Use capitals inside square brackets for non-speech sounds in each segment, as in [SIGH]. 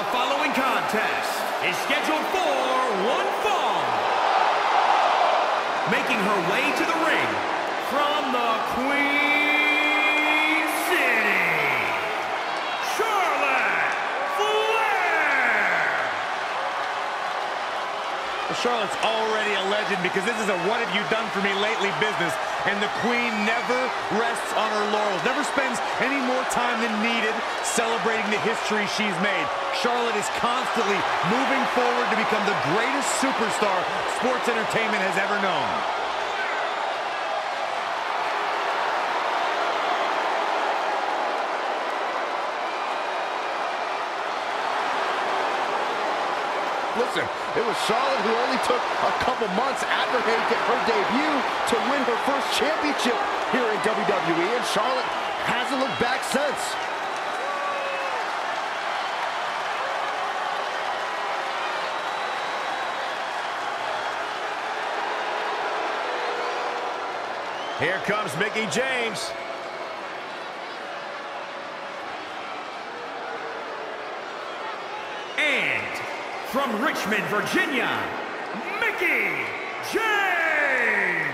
The following contest is scheduled for one fall. Making her way to the ring from the Queen Charlotte's already a legend because this is a what have you done for me lately business. And the Queen never rests on her laurels, never spends any more time than needed celebrating the history she's made. Charlotte is constantly moving forward to become the greatest superstar sports entertainment has ever known. Listen, it was Charlotte who only took a couple months after her debut to win her first championship here in WWE, and Charlotte hasn't looked back since. Here comes Mickie James. And from Richmond, Virginia, Mickie James.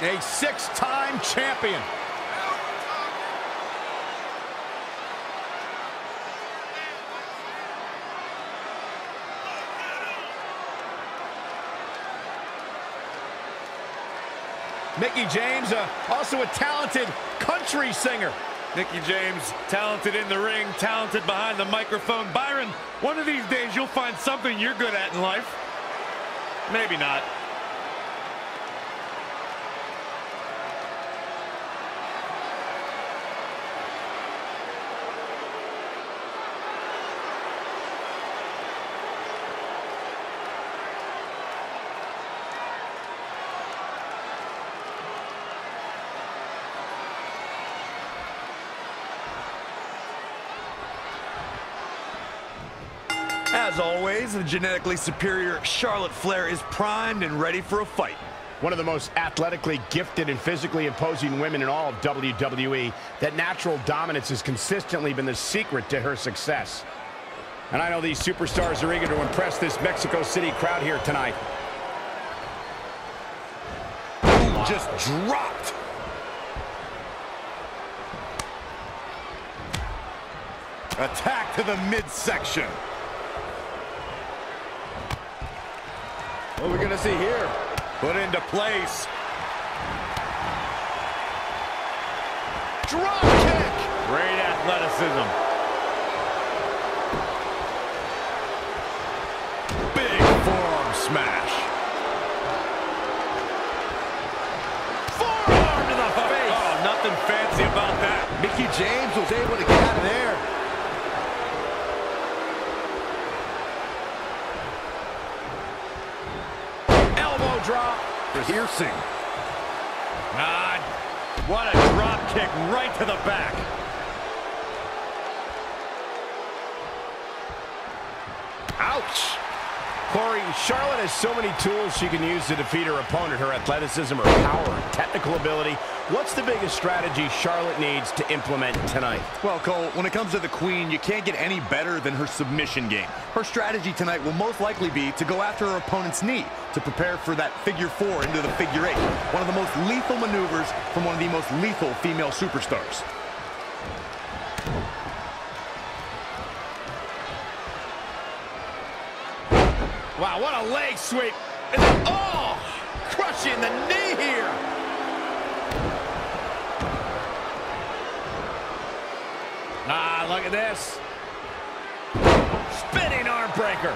A six-time champion. Mickie James, uh, also a talented country singer. Mickie James, talented in the ring, talented behind the microphone. Byron, one of these days you'll find something you're good at in life. Maybe not. As always, the genetically superior Charlotte Flair is primed and ready for a fight. One of the most athletically gifted and physically imposing women in all of WWE, that natural dominance has consistently been the secret to her success. And I know these superstars are eager to impress this Mexico City crowd here tonight. Just dropped. Attack to the midsection. What are we going to see here? Put into place. Drop kick! Great athleticism. Big forearm smash. Forearm to the face! Oh, nothing fancy about that. Mickie James was able to get out of there. Elbow drop. Piercing. God, what a drop kick right to the back. Ouch! Corey, Charlotte has so many tools she can use to defeat her opponent. Her athleticism, her power, her technical ability. What's the biggest strategy Charlotte needs to implement tonight? Well, Cole, when it comes to the Queen, you can't get any better than her submission game. Her strategy tonight will most likely be to go after her opponent's knee to prepare for that figure four into the figure eight. One of the most lethal maneuvers from one of the most lethal female superstars. Wow, what a leg sweep. And oh, crushing the knee here. Ah, look at this. Spinning arm breaker.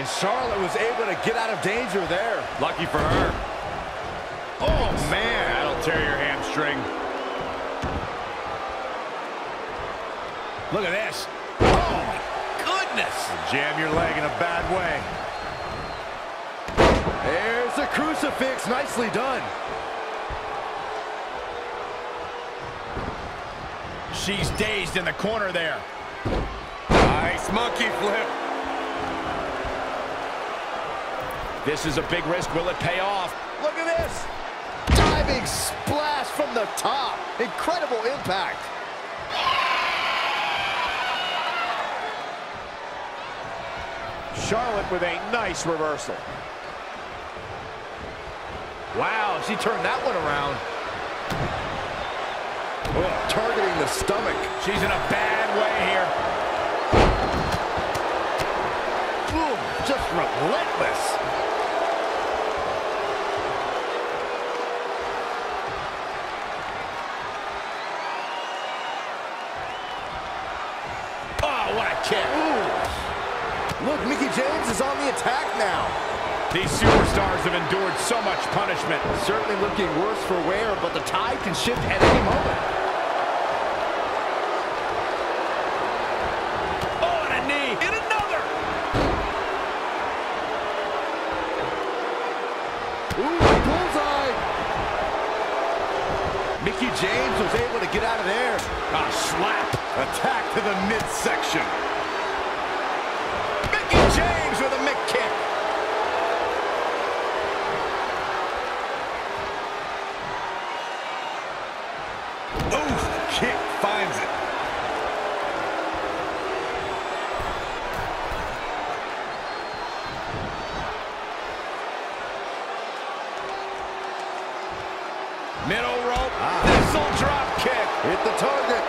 And Charlotte was able to get out of danger there. Lucky for her. Oh, oh man. That'll tear your hamstring. Look at this. Oh, my goodness. Jam your leg in a bad way. There's the crucifix. Nicely done. she's dazed in the corner there. Nice monkey flip. This is a big risk. Will it pay off? Look at this. Diving splash from the top. Incredible impact. Charlotte with a nice reversal. Wow, she turned that one around. Oh, targeting the stomach. She's in a bad way here. Ooh, just relentless. Look, Mickie James is on the attack now. These superstars have endured so much punishment. Certainly looking worse for wear, but the tide can shift at any moment. Oh, and a knee. And another. Ooh, bullseye. Mickie James was able to get out of there. A slap. Attack to the midsection. Middle rope. Ah. Missile drop kick. Hit the target.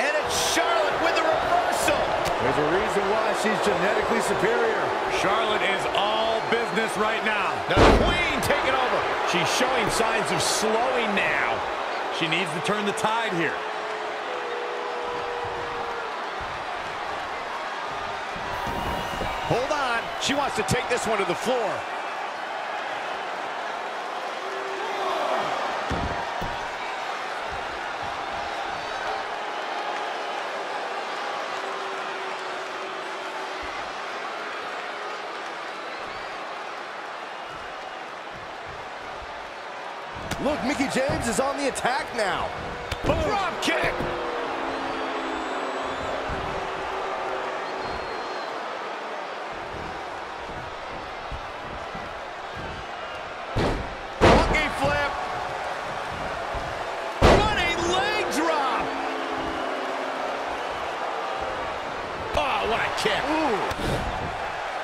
And it's Charlotte with the reversal. There's a reason why she's genetically superior. Charlotte is all business right now. The Queen taking over. She's showing signs of slowing now. She needs to turn the tide here. Hold on. She wants to take this one to the floor. Look, Mickie James is on the attack now. Drop kick. Kick.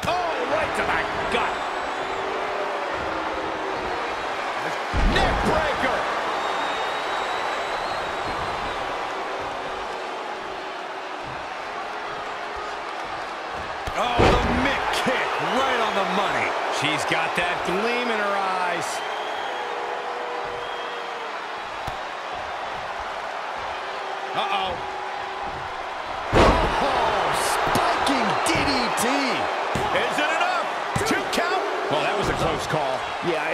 Oh, right to the gut. Neck breaker. Oh, the Mick kick right on the money. She's got that gleam in her eyes.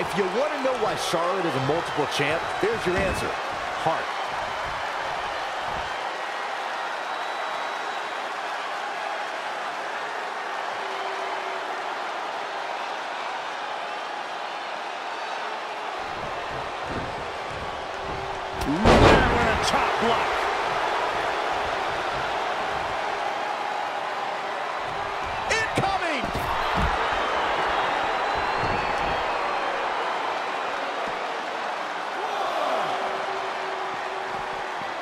If you want to know why Charlotte is a multiple champ, there's your answer. Heart. There with a chop block. Incoming!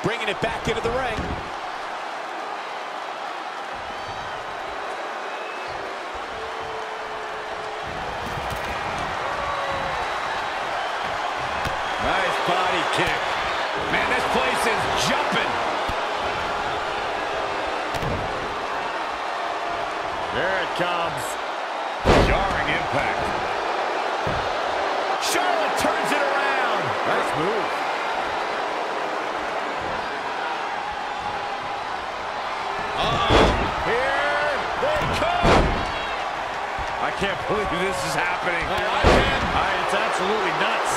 Bringing it back into the ring. Nice body kick. Man, this place is jumping. There it comes. Jarring impact. Charlotte turns it around. Nice move. Here they come. I can't [LAUGHS] believe this is happening. I- I can. I- it's absolutely nuts.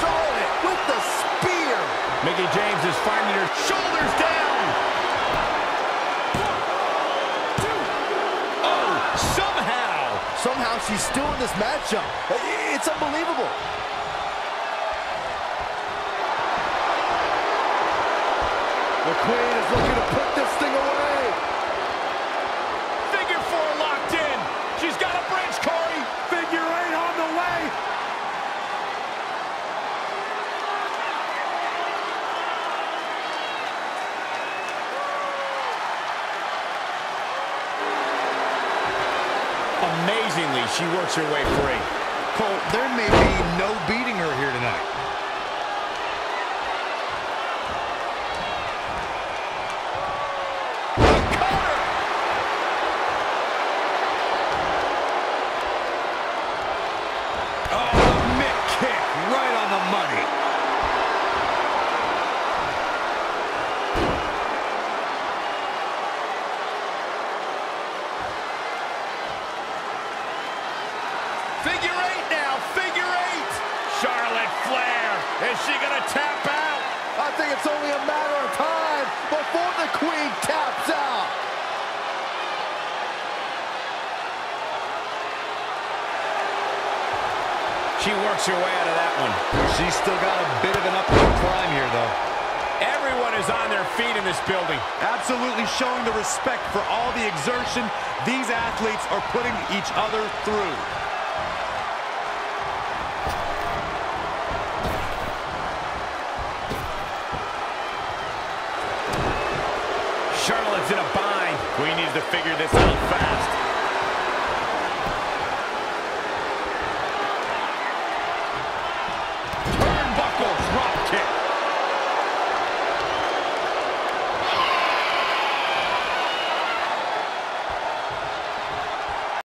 Charlotte with the spear. Mickie James is finding her shoulders down. Oh, somehow. Somehow she's still in this matchup. It's unbelievable. The Queen is looking to put this thing away. Figure four locked in. She's got a bridge, Corey. Figure eight on the way. Amazingly, she works her way free. Cole, there may be no beating her here tonight. Oh, Mick kick right on the money. Figure eight now, figure eight. Charlotte Flair, is she gonna tap out? I think it's only a matter of time before the Queen taps out. She works her way out of that one. She's still got a bit of an uphill climb here, though. Everyone is on their feet in this building. Absolutely showing the respect for all the exertion these athletes are putting each other through. Charlotte's in a bind. Queen needs to figure this out fast.